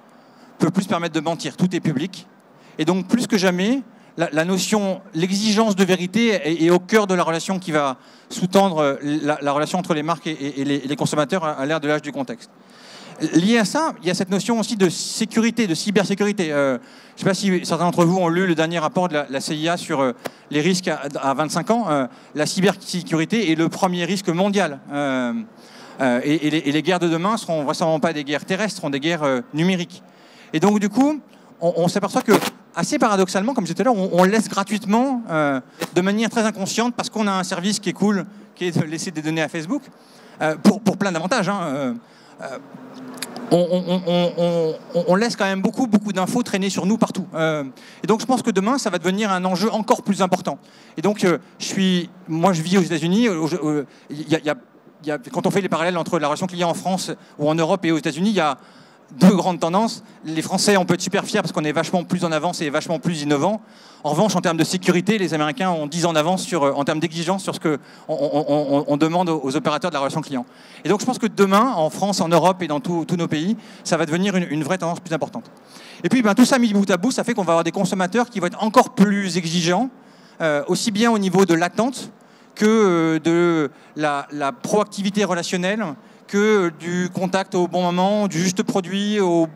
peut plus permettre de mentir. Tout est public. Et donc, plus que jamais, la, notion, l'exigence de vérité est, au cœur de la relation qui va sous-tendre la, relation entre les marques et, les consommateurs à l'ère de l'âge du contexte. Lié à ça, il y a cette notion aussi de sécurité, de cybersécurité. Euh, je ne sais pas si certains d'entre vous ont lu le dernier rapport de la, CIA sur euh, les risques à, 25 ans. Euh, la cybersécurité est le premier risque mondial. Et, les, guerres de demain ne seront vraisemblablement pas des guerres terrestres, seront des guerres numériques. Et donc, du coup, on, s'aperçoit que, assez paradoxalement, comme je disais tout à l'heure, on, laisse gratuitement, de manière très inconsciente, parce qu'on a un service qui est cool, qui est de laisser des données à Facebook, pour, plein d'avantages. Hein, on, laisse quand même beaucoup, beaucoup d'infos traîner sur nous partout. Euh, et donc je pense que demain, ça va devenir un enjeu encore plus important. Et donc, euh, je suis, moi, je vis aux États-Unis. quand on fait les parallèles entre la relation client en France ou en Europe et aux États-Unis, il y a deux grandes tendances. Les Français, on peut être super fiers parce qu'on est vachement plus en avance et vachement plus innovant. En revanche, en termes de sécurité, les Américains ont 10 ans en avance sur, euh, en termes d'exigence sur ce qu'on on, demande aux opérateurs de la relation client. Et donc, je pense que demain, en France, en Europe et dans tous nos pays, ça va devenir une, vraie tendance plus importante. Et puis, ben, tout ça mis bout à bout, ça fait qu'on va avoir des consommateurs qui vont être encore plus exigeants, euh, aussi bien au niveau de l'attente que euh, de la proactivité relationnelle que du contact au bon moment, du juste produit, au,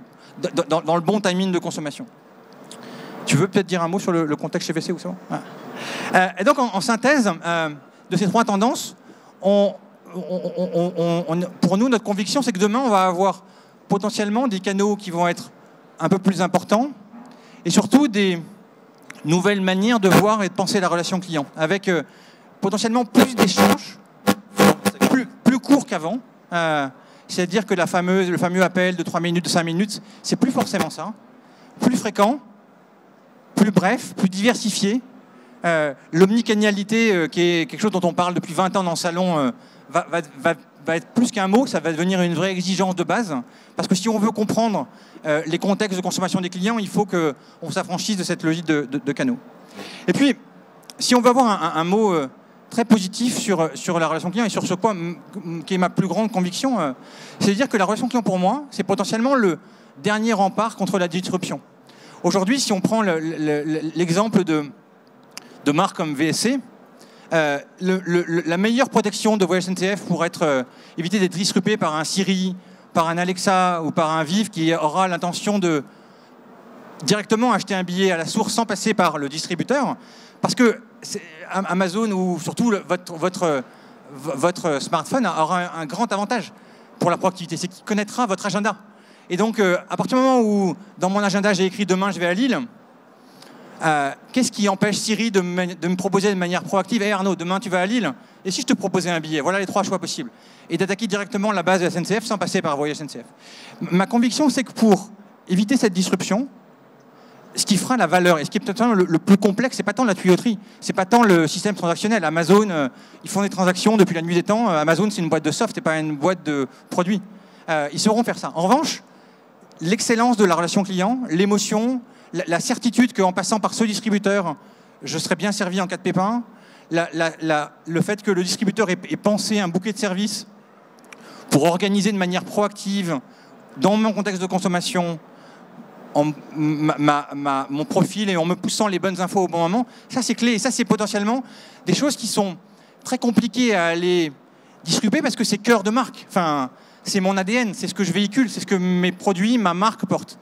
dans, le bon timing de consommation. Tu veux peut-être dire un mot sur le, contexte chez VC ou ça? Euh, Et donc, en, synthèse euh, de ces trois tendances, pour nous, notre conviction, c'est que demain, on va avoir potentiellement des canaux qui vont être un peu plus importants et surtout des nouvelles manières de voir et de penser la relation client, avec euh, potentiellement plus d'échanges, plus courts qu'avant, euh, c'est-à-dire que le fameux appel de 3 minutes, de 5 minutes, c'est plus forcément ça. Plus fréquent, plus bref, plus diversifié. Euh, L'omnicanalité, euh, qui est quelque chose dont on parle depuis 20 ans dans le salon, va, être plus qu'un mot, ça va devenir une vraie exigence de base. Parce que si on veut comprendre les contextes de consommation des clients, il faut qu'on s'affranchisse de cette logique de, canaux. Et puis, si on veut avoir un mot très positif sur, sur la relation client et sur ce point qui est ma plus grande conviction, euh, c'est de dire que la relation client pour moi, c'est potentiellement le dernier rempart contre la disruption. Aujourd'hui, si on prend l'exemple de, de marques comme VSC, euh, la meilleure protection de Voyage NTF pour être, euh, éviter d'être disrupé par un Siri, par un Alexa ou par un Vive qui aura l'intention de directement acheter un billet à la source sans passer par le distributeur, parce que Amazon ou surtout votre, smartphone aura un, grand avantage pour la proactivité, c'est qu'il connaîtra votre agenda. Et donc, euh, à partir du moment où dans mon agenda j'ai écrit demain je vais à Lille, euh, qu'est-ce qui empêche Siri de me, proposer de manière proactive Hé Arnaud, demain tu vas à Lille, et si je te proposais un billet? Voilà les trois choix possibles. Et d'attaquer directement la base de la SNCF sans passer par Voyage SNCF. Ma conviction, c'est que pour éviter cette disruption, ce qui fera la valeur et ce qui est peut-être le, plus complexe, c'est pas tant la tuyauterie, c'est pas tant le système transactionnel. Amazon, euh, ils font des transactions depuis la nuit des temps. Euh, Amazon, c'est une boîte de soft, c'est pas une boîte de produits. Euh, ils sauront faire ça. En revanche, l'excellence de la relation client, l'émotion, la, certitude qu'en passant par ce distributeur, je serai bien servi en cas de pépin, le fait que le distributeur ait pensé un bouquet de services pour organiser de manière proactive, dans mon contexte de consommation, en mon profil et en me poussant les bonnes infos au bon moment, ça c'est clé. Et ça c'est potentiellement des choses qui sont très compliquées à aller discuter parce que c'est cœur de marque. Enfin, c'est mon ADN, c'est ce que je véhicule, c'est ce que mes produits, ma marque portent.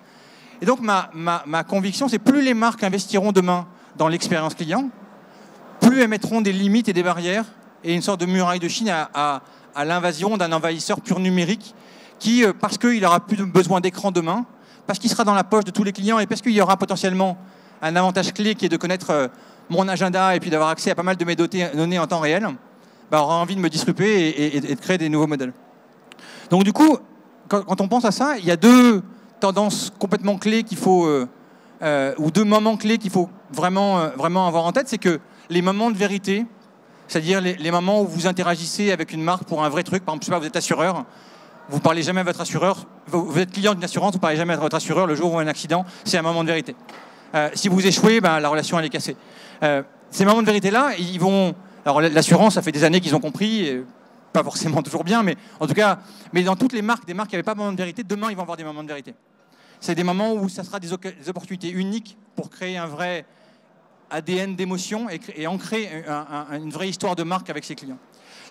Et donc ma, ma conviction, c'est plus les marques investiront demain dans l'expérience client, plus elles mettront des limites et des barrières et une sorte de muraille de Chine à, à l'invasion d'un envahisseur pur numérique qui, euh, parce qu'il n'aura plus besoin d'écran demain, parce qu'il sera dans la poche de tous les clients et parce qu'il y aura potentiellement un avantage clé qui est de connaître euh, mon agenda et puis d'avoir accès à pas mal de mes données en temps réel, bah, aura envie de me disrupter et, de créer des nouveaux modèles. Donc du coup, quand, on pense à ça, il y a deux tendances complètement clés qu'il faut, euh, euh, ou deux moments clés qu'il faut vraiment, vraiment avoir en tête, c'est que les moments de vérité, c'est-à-dire les, les, moments où vous interagissez avec une marque pour un vrai truc, par exemple, je sais pas, vous êtes assureur, vous parlez jamais à votre assureur, vous êtes client d'une assurance, vous parlez jamais à votre assureur le jour où il y a un accident, c'est un moment de vérité. Euh, si vous échouez, ben, la relation elle est cassée. Euh, ces moments de vérité-là, ils vont. Alors l'assurance, ça fait des années qu'ils ont compris, pas forcément toujours bien, mais en tout cas, mais dans toutes les marques, des marques qui n'avaient pas de moments de vérité, demain ils vont avoir des moments de vérité. C'est des moments où ça sera des, opportunités uniques pour créer un vrai ADN d'émotion et, ancrer une vraie histoire de marque avec ses clients.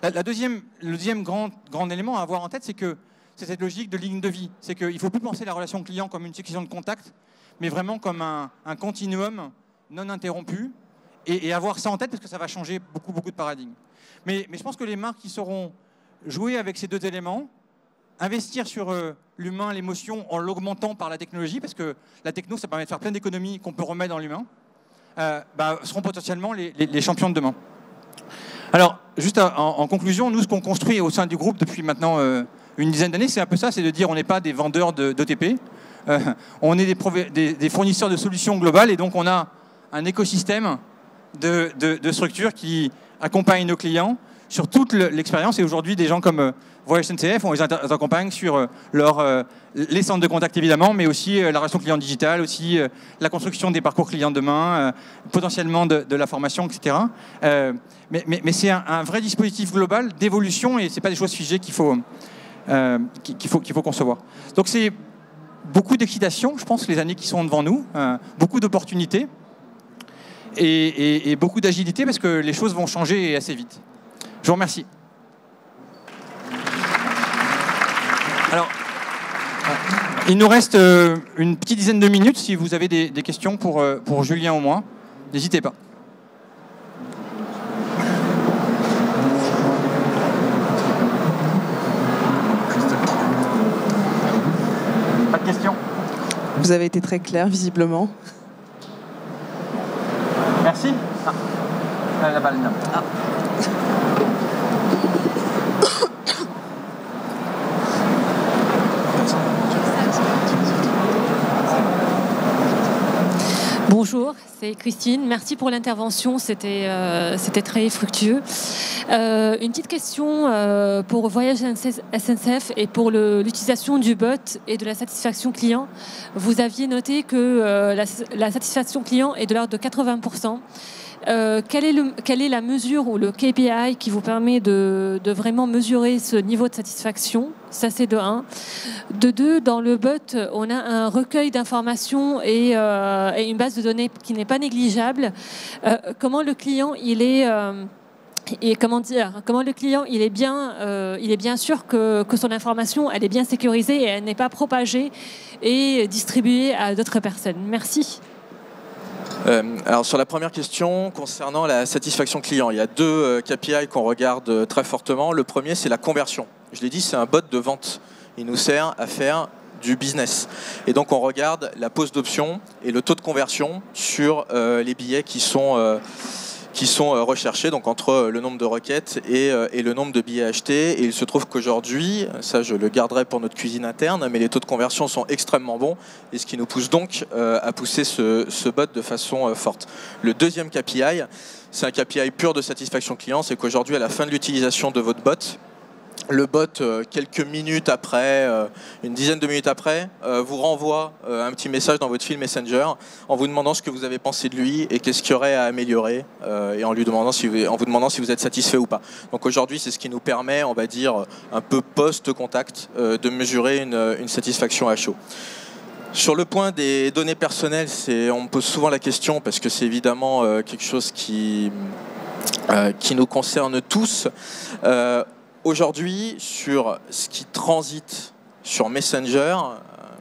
La, deuxième, le deuxième grand, élément à avoir en tête, c'est cette logique de ligne de vie. C'est qu'il ne faut plus penser la relation client comme une succession de contacts, mais vraiment comme un, continuum non interrompu, et, avoir ça en tête parce que ça va changer beaucoup, beaucoup de paradigmes. Mais, je pense que les marques qui sauront jouer avec ces deux éléments, investir sur euh, l'humain, l'émotion, en l'augmentant par la technologie, parce que la techno, ça permet de faire plein d'économies qu'on peut remettre dans l'humain, euh, bah, seront potentiellement les champions de demain. Alors, juste en, conclusion, nous, ce qu'on construit au sein du groupe depuis maintenant euh, une dizaine d'années, c'est un peu ça, c'est de dire on n'est pas des vendeurs d'OTP, euh, on est des, fournisseurs de solutions globales et donc on a un écosystème de, structures qui accompagnent nos clients sur toute l'expérience. Et aujourd'hui, des gens comme Voyage SNCF, on les accompagne sur leur, les centres de contact évidemment, mais aussi la relation client digitale, aussi la construction des parcours clients demain, potentiellement de, la formation, etc. mais, c'est un, vrai dispositif global d'évolution et ce n'est pas des choses figées qu'il faut, qu'il faut, concevoir. Donc c'est beaucoup d'excitation, je pense, les années qui sont devant nous, euh, beaucoup d'opportunités et, beaucoup d'agilité parce que les choses vont changer assez vite. Je vous remercie. Alors, il nous reste euh, une petite dizaine de minutes si vous avez des, questions pour, euh, pour Julien ou moi. N'hésitez pas. Vous avez été très clair, visiblement. Merci. Ah. La balle, ah. Bonjour, c'est Christine. Merci pour l'intervention, c'était euh, très fructueux. Euh, une petite question euh, pour Voyage SNCF et pour l'utilisation du bot et de la satisfaction client. Vous aviez noté que la, satisfaction client est de l'ordre de 80%. Quelle, est le, quelle, est la mesure ou le KPI qui vous permet de, vraiment mesurer ce niveau de satisfaction? Ça, c'est de 1. De 2, dans le bot, on a un recueil d'informations et, et, une base de données qui n'est pas négligeable. comment le client, il est comment dire, comment le client il est bien, euh, il est bien sûr que, que, son information elle est bien sécurisée et elle n'est pas propagée et distribuée à d'autres personnes. Merci. Euh, alors sur la première question concernant la satisfaction client, il y a deux euh, KPI qu'on regarde très fortement. Le premier c'est la conversion. Je l'ai dit, c'est un bot de vente. Il nous sert à faire du business. Et donc on regarde la pose d'option et le taux de conversion sur les billets qui sont qui sont euh, recherchés, donc entre euh, le nombre de requêtes euh, et, le nombre de billets achetés. Et il se trouve qu'aujourd'hui, ça je le garderai pour notre cuisine interne, mais les taux de conversion sont extrêmement bons, et ce qui nous pousse donc à pousser ce, ce bot de façon forte. Le deuxième KPI, c'est un KPI pur de satisfaction client, c'est qu'aujourd'hui, à la fin de l'utilisation de votre bot, le bot, euh, quelques minutes après, euh, une dizaine de minutes après, euh, vous renvoie un petit message dans votre fil Messenger en vous demandant ce que vous avez pensé de lui et qu'est-ce qu'il y aurait à améliorer et en, vous, demandant si vous êtes satisfait ou pas. Donc aujourd'hui, c'est ce qui nous permet, on va dire, un peu post-contact, de mesurer une, satisfaction à chaud. Sur le point des données personnelles, on me pose souvent la question parce que c'est évidemment quelque chose qui nous concerne tous. Aujourd'hui, sur ce qui transite sur Messenger,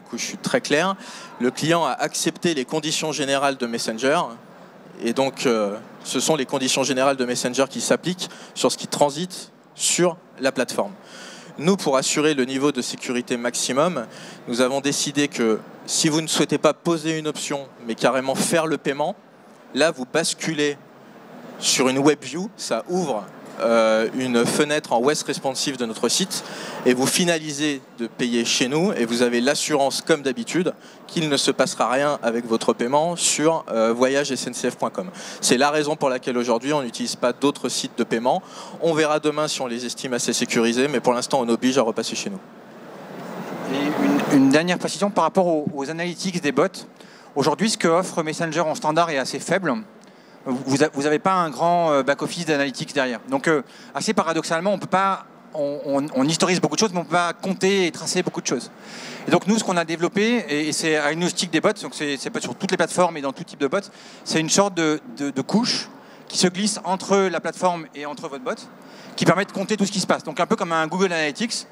coup je suis très clair, le client a accepté les conditions générales de Messenger, et donc euh, ce sont les conditions générales de Messenger qui s'appliquent sur ce qui transite sur la plateforme. Nous, pour assurer le niveau de sécurité maximum, nous avons décidé que si vous ne souhaitez pas poser une option, mais carrément faire le paiement, là, vous basculez sur une web view, ça ouvre euh, une fenêtre en West responsive de notre site et vous finalisez de payer chez nous et vous avez l'assurance comme d'habitude qu'il ne se passera rien avec votre paiement sur euh, voyagesncf.com. C'est la raison pour laquelle aujourd'hui on n'utilise pas d'autres sites de paiement. On verra demain si on les estime assez sécurisés, mais pour l'instant on oblige à repasser chez nous. Et une, dernière précision par rapport aux, aux analytics des bots. Aujourd'hui, ce que offre Messenger en standard est assez faible vous n'avez pas un grand euh, back-office d'analytics derrière. Donc, euh, assez paradoxalement, on peut pas on, historise beaucoup de choses, mais on peut pas compter et tracer beaucoup de choses. Et donc nous, ce qu'on a développé, et, c'est agnostique des bots, donc c'est sur toutes les plateformes et dans tout type de bots, c'est une sorte de, couche qui se glisse entre la plateforme et entre votre bot, qui permet de compter tout ce qui se passe. Donc un peu comme un Google Analytics,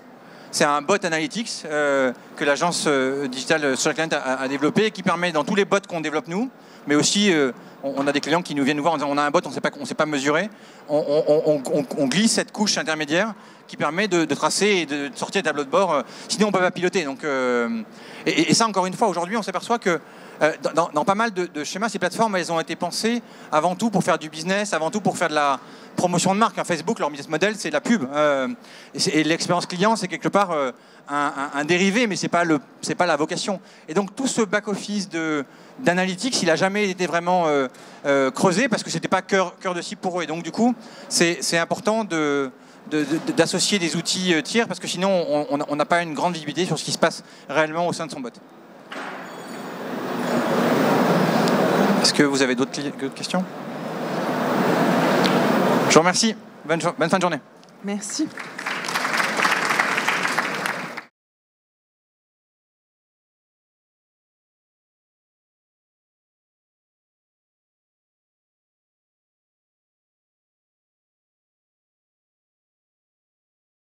c'est un bot Analytics euh, que l'agence digitale sur a, a, développé, qui permet dans tous les bots qu'on développe nous, mais aussi on, a des clients qui nous viennent nous voir en disant on a un bot, on ne sait pas mesurer. On, glisse cette couche intermédiaire qui permet de, tracer et de sortir des tableaux de bord. Euh, sinon, on ne peut pas piloter. Donc, euh, et, ça, encore une fois, aujourd'hui, on s'aperçoit que euh, dans, pas mal de, schémas, ces plateformes, elles ont été pensées avant tout pour faire du business, avant tout pour faire de la promotion de marque. Un Facebook, leur business model, c'est la pub. Euh, et l'expérience client, c'est quelque part euh, un, dérivé, mais c'est pas le, c'est pas la vocation. Et donc tout ce back office de d'analytics, il a jamais été vraiment euh, euh, creusé parce que c'était pas cœur, de cible pour eux. Et donc du coup, c'est important d'associer des outils euh, tiers parce que sinon on- n'a pas une grande visibilité sur ce qui se passe réellement au sein de son bot. Est-ce que vous avez d'autres questions? Je vous remercie. Bonne, bonne fin de journée. Merci.